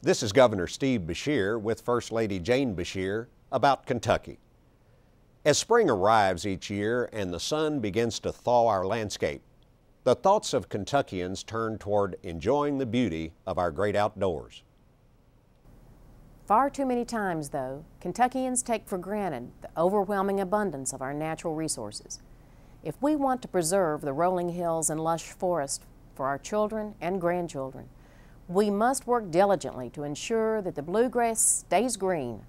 This is Governor Steve Beshear with First Lady Jane Beshear about Kentucky. As spring arrives each year and the sun begins to thaw our landscape, the thoughts of Kentuckians turn toward enjoying the beauty of our great outdoors. Far too many times, though, Kentuckians take for granted the overwhelming abundance of our natural resources. If we want to preserve the rolling hills and lush forest for our children and grandchildren, we must work diligently to ensure that the bluegrass stays green,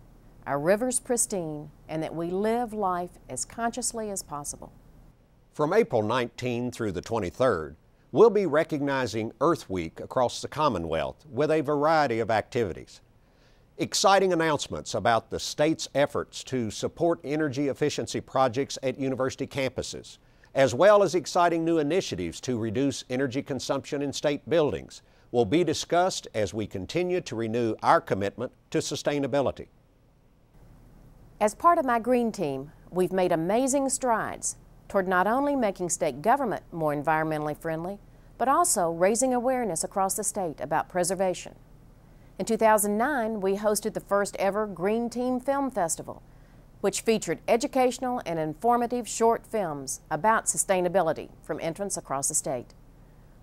our rivers pristine, and that we live life as consciously as possible. From April 19 through the 23rd, we'll be recognizing Earth Week across the Commonwealth with a variety of activities. Exciting announcements about the state's efforts to support energy efficiency projects at university campuses, as well as exciting new initiatives to reduce energy consumption in state buildings, will be discussed as we continue to renew our commitment to sustainability. As part of my Green Team, we've made amazing strides toward not only making state government more environmentally friendly, but also raising awareness across the state about preservation. In 2009, we hosted the first ever Green Team Film Festival, which featured educational and informative short films about sustainability from entrants across the state.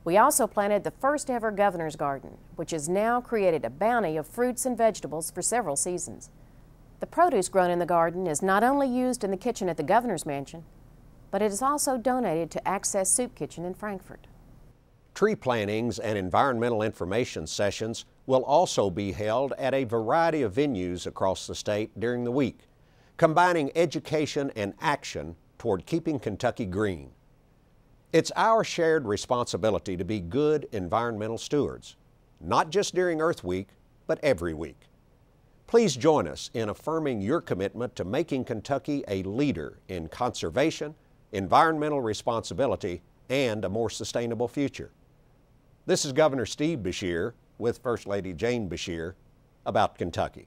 We also planted the first ever Governor's Garden, which has now created a bounty of fruits and vegetables for several seasons. The produce grown in the garden is not only used in the kitchen at the Governor's Mansion, but it is also donated to Access Soup Kitchen in Frankfort. Tree plantings and environmental information sessions will also be held at a variety of venues across the state during the week, combining education and action toward keeping Kentucky green. It's our shared responsibility to be good environmental stewards, not just during Earth Week, but every week. Please join us in affirming your commitment to making Kentucky a leader in conservation, environmental responsibility, and a more sustainable future. This is Governor Steve Beshear with First Lady Jane Beshear about Kentucky.